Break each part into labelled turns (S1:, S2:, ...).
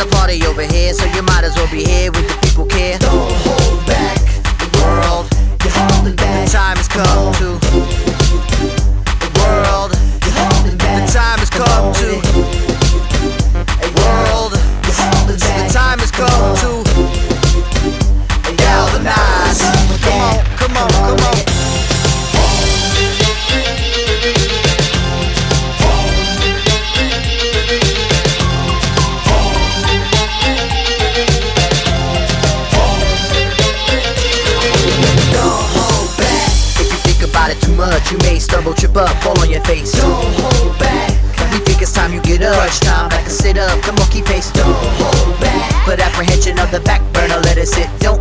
S1: a party over here, so you might as well be here with the people care.
S2: Don't
S1: face.
S2: Don't hold back.
S1: We think it's time you get up. Crunch time, back and sit up. Come on, keep pace.
S2: Don't hold back.
S1: Put apprehension on the back burner, let it sit. Don't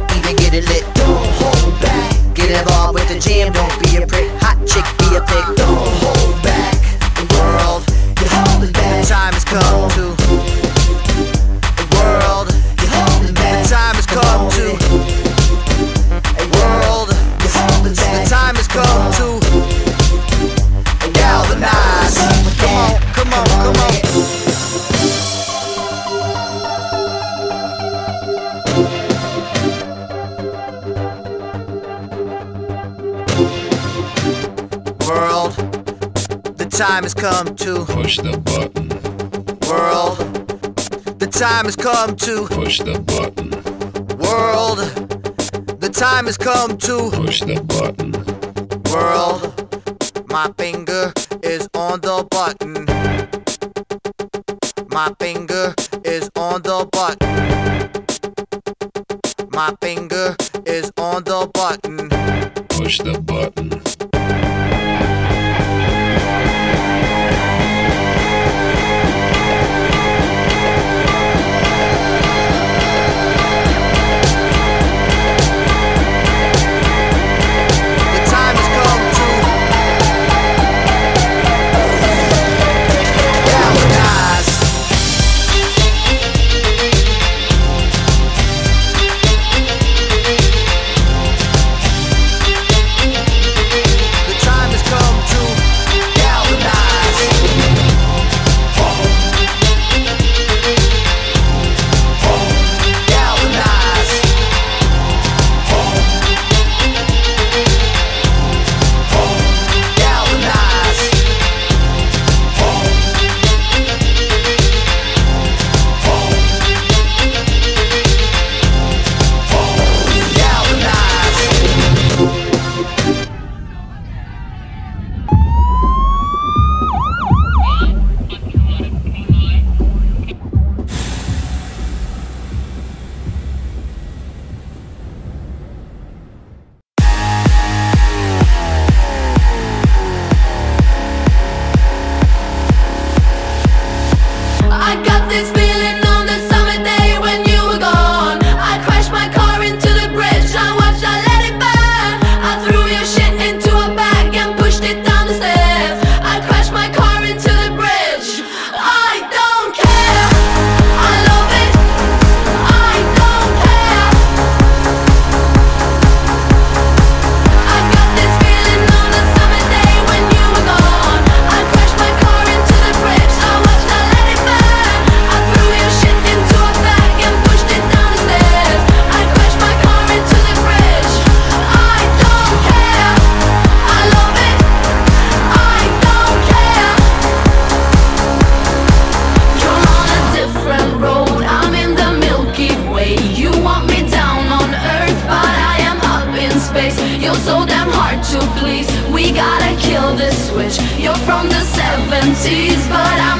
S1: time has come to
S3: push the button.
S1: World, the time has come to
S3: push the button.
S1: World, the time has come to
S3: push the button.
S1: World, my finger is on the button. My finger is on the button. My finger is on the button.
S3: Push the button.
S4: but I'm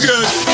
S5: Good.